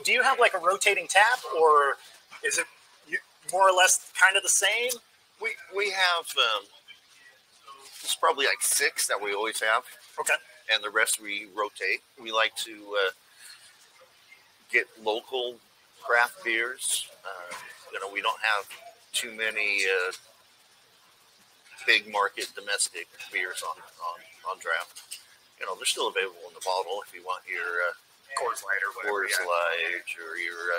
Do you have like a rotating tap, or is it more or less kind of the same? We we have um, it's probably like six that we always have, Okay. and the rest we rotate. We like to uh, get local craft beers. Uh, you know, we don't have too many uh, big market domestic beers on, on on draft. You know, they're still available in the bottle if you want your uh, Coors Light or whatever. Coors yeah. Light or your